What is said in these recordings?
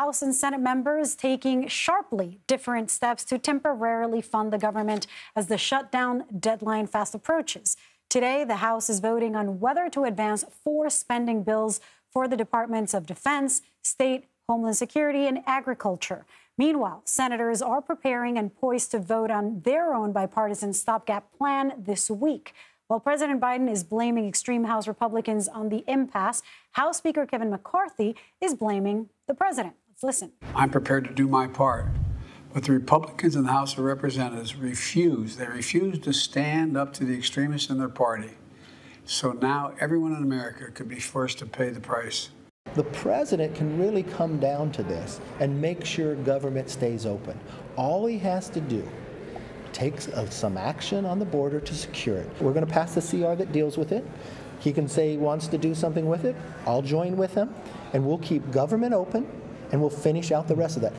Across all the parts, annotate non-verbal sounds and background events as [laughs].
House and Senate members taking sharply different steps to temporarily fund the government as the shutdown deadline fast approaches. Today, the House is voting on whether to advance four spending bills for the Departments of Defense, State, Homeland Security, and Agriculture. Meanwhile, senators are preparing and poised to vote on their own bipartisan stopgap plan this week. While President Biden is blaming extreme House Republicans on the impasse, House Speaker Kevin McCarthy is blaming the president. Let's listen. I'm prepared to do my part. But the Republicans in the House of Representatives refuse. They refuse to stand up to the extremists in their party. So now everyone in America could be forced to pay the price. The president can really come down to this and make sure government stays open. All he has to do takes uh, some action on the border to secure it. We're going to pass the CR that deals with it. He can say he wants to do something with it. I'll join with him, and we'll keep government open, and we'll finish out the rest of that.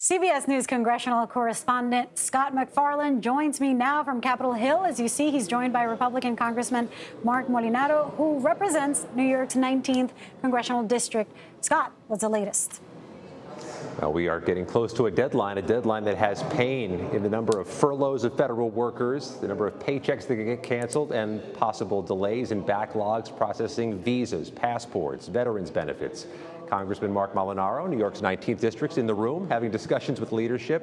CBS News congressional correspondent Scott MacFarlane joins me now from Capitol Hill. As you see, he's joined by Republican Congressman Marc Molinaro, who represents New York's 19th congressional district. Scott, what's the latest? Well, we are getting close to a deadline, a deadline that has pain in the number of furloughs of federal workers, the number of paychecks that can get canceled, and possible delays and backlogs processing visas, passports, veterans benefits. Congressman Marc Molinaro, New York's 19th district, in the room having discussions with leadership.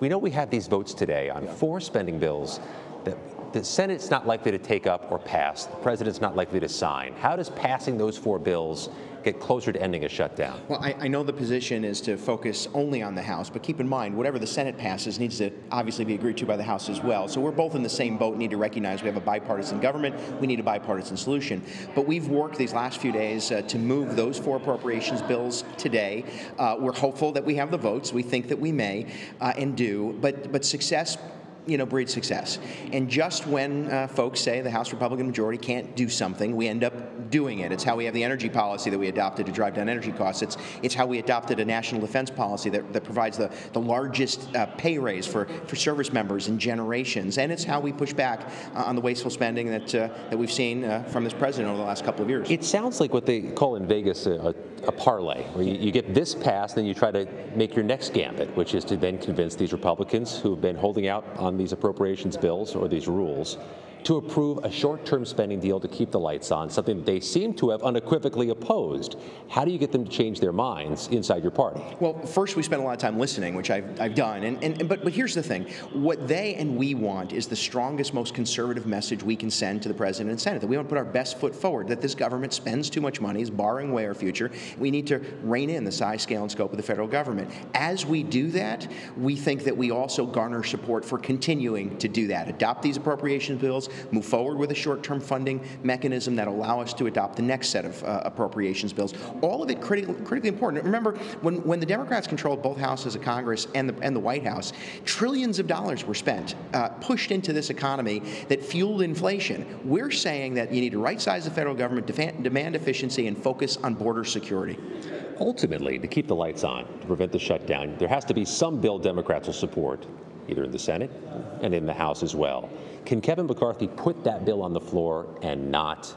We know we have these votes today on four spending bills that the Senate's not likely to take up or pass. The president's not likely to sign. How does passing those four bills get closer to ending a shutdown? Well, I, I, know the position is to focus only on the House, but keep in mind, whatever the Senate passes needs to obviously be agreed to by the House as well. So we're both in the same boat, need to recognize we have a bipartisan government, we need a bipartisan solution. But we've worked these last few days uh, to move those four appropriations bills today. Uh, we're hopeful that we have the votes. We think that we may uh, and do, but, but success you know, breed success. And just when uh, folks say the House Republican majority can't do something, we end up doing it. It's how we have the energy policy that we adopted to drive down energy costs. It's it's how we adopted a national defense policy that, that provides the, the largest uh, pay raise for, for service members in generations. And it's how we push back uh, on the wasteful spending that uh, that we've seen uh, from this president over the last couple of years. It sounds like what they call in Vegas a, a parlay, where you, you get this passed, then you try to make your next gambit, which is to then convince these Republicans who have been holding out on on these appropriations bills or these rules to approve a short-term spending deal to keep the lights on, something that they seem to have unequivocally opposed. How do you get them to change their minds inside your party? Well, first we spent a lot of time listening, which I've, I've done. And, and, but, but here's the thing. What they and we want is the strongest, most conservative message we can send to the President and Senate, that we want to put our best foot forward, that this government spends too much money, is borrowing away our future. We need to rein in the size, scale, and scope of the federal government. As we do that, we think that we also garner support for continuing to do that. Adopt these appropriation bills, move forward with a short-term funding mechanism that allow us to adopt the next set of uh, appropriations bills. All of it critically, critically important. Remember, when, when the Democrats controlled both houses of Congress and the, and the White House, trillions of dollars were spent, uh, pushed into this economy that fueled inflation. We're saying that you need to right-size the federal government, demand efficiency, and focus on border security. Ultimately, to keep the lights on, to prevent the shutdown, there has to be some bill Democrats will support, either in the Senate and in the House as well. Can Kevin McCarthy put that bill on the floor and not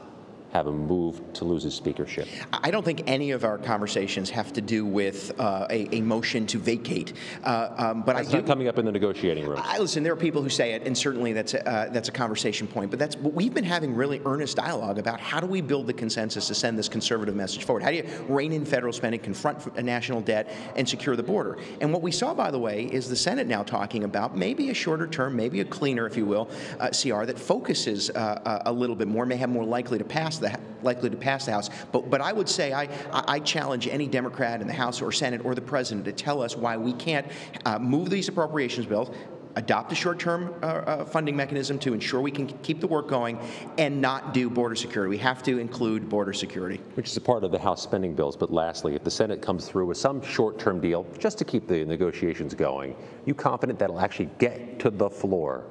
have him move to lose his speakership? I don't think any of our conversations have to do with uh, a, a, motion to vacate. Uh, um, but that's I do, not coming up in the negotiating room. I, listen, there are people who say it, and certainly that's a, uh, that's a conversation point. But that's but we've been having really earnest dialogue about how do we build the consensus to send this conservative message forward? How do you rein in federal spending, confront a national debt, and secure the border? And what we saw, by the way, is the Senate now talking about maybe a shorter term, maybe a cleaner, if you will, uh, CR that focuses uh, a little bit more, may have more likely to pass the likely to pass the House. But but I would say I I challenge any Democrat in the House or Senate or the President to tell us why we can't uh, move these appropriations bills adopt a short-term uh, uh, funding mechanism to ensure we can keep the work going and not do border security. We have to include border security. Which is a part of the House spending bills. But lastly, if the Senate comes through with some short-term deal just to keep the negotiations going, you confident that'll actually get to the floor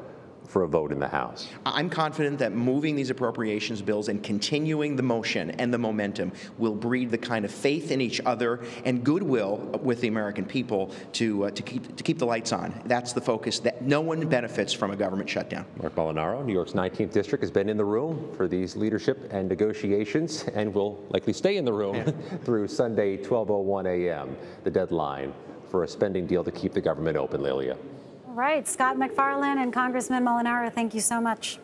for a vote in the House. I'm confident that moving these appropriations bills and continuing the motion and the momentum will breed the kind of faith in each other and goodwill with the American people to, uh, to, keep, to keep the lights on. That's the focus, that no one benefits from a government shutdown. Marc Molinaro, New York's 19th District, has been in the room for these leadership and negotiations and will likely stay in the room yeah. [laughs] through Sunday, 12.01 a.m., the deadline for a spending deal to keep the government open, Lilia. Right, Scott MacFarlane and Congressman Molinaro, thank you so much.